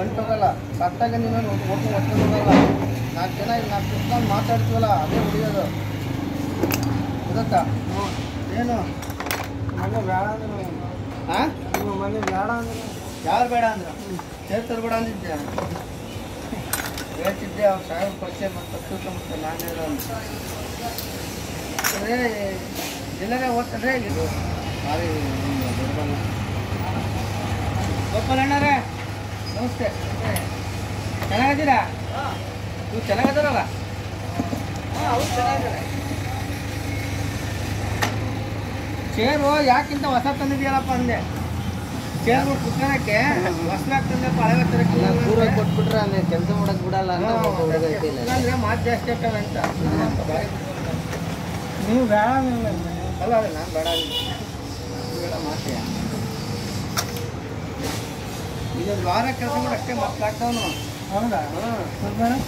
ಗಂಟು ಹೋಗಲ್ಲ. ಸತ್ತಾಗ ನೀನು ಒಟ್ಟು ಒಟ್ಕೊಂಡೋಗಲ್ಲ ನಾಲ್ಕು ಜನ ಇಲ್ಲಿ ನಾಲ್ಕು ಕುತ್ಕೊಂಡು ಮಾತಾಡ್ತೀವಲ್ಲ ಅದೇ ಉಳಿಯೋದು ಗೊತ್ತಾ ಏನು? ಮನೆ ಬೇಡ ಅಂದ್ರೆ ಹಾಂ ನಿಮ್ಮ ಮನೆ ಬೇಡ ಅಂದ್ರೆ ಯಾರು ಬೇಡ ಅಂದ್ರೆ? ಸೇರ್ತಾರೆ ಬೇಡ ಅಂದಿದ್ದೆ ಹೇಳ್ತಿದ್ದೆ ಅವ್ರು ಸಾಹೇಬ್ ಪರಿಚಯ ಮತ್ತು ನಾನು ಅದೇ ಎಲ್ಲರೇ ಓದ್ತಾರೆ ಇದು. ಭಾರಿ ಗೋಪಾಲಣ್ಣರೇ ನಮಸ್ತೆ. ಚೆನ್ನಾಗಿದ್ದೀರಾ? ನೀವು ಚೆನ್ನಾಗಿದ್ದಾರಲ್ಲ? ಚೇರು ಯಾಕಿಂತ ಹೊಸ ತಂದಿದೆಯಲ್ಲಪ್ಪ ಅಂದೆ. ಚೇರು ಕುತ್ಕೊಳಕ್ಕೆ ತಂದೆ ತಂದಪ್ಪ ಹಳೆ ಪೂರ ಕೊಟ್ಬಿಟ್ರೆ ಅಂದ್ರೆ ಕೆಲಸ ಮಾಡಕ್ ಬಿಡಲ್ಲ ಅಂದ್ರೆ ಮಾತು ಜಾಸ್ತಿ ಆಗ್ತವೆ ಅಂತ. ನೀವು ಬೇಡ ಅಲ್ಲ ಅಲ್ಲ ನಾನು ಬೇಡ ಮಾತೆಯ? ಇದೊಂದು ವಾರ ಕೆಲಸ ಮಾಡಿ ಅಷ್ಟೇ ಮಕ್ಕಳು ಆಗ್ತಾವನು ಹೌದಾ? ಹಾಂ.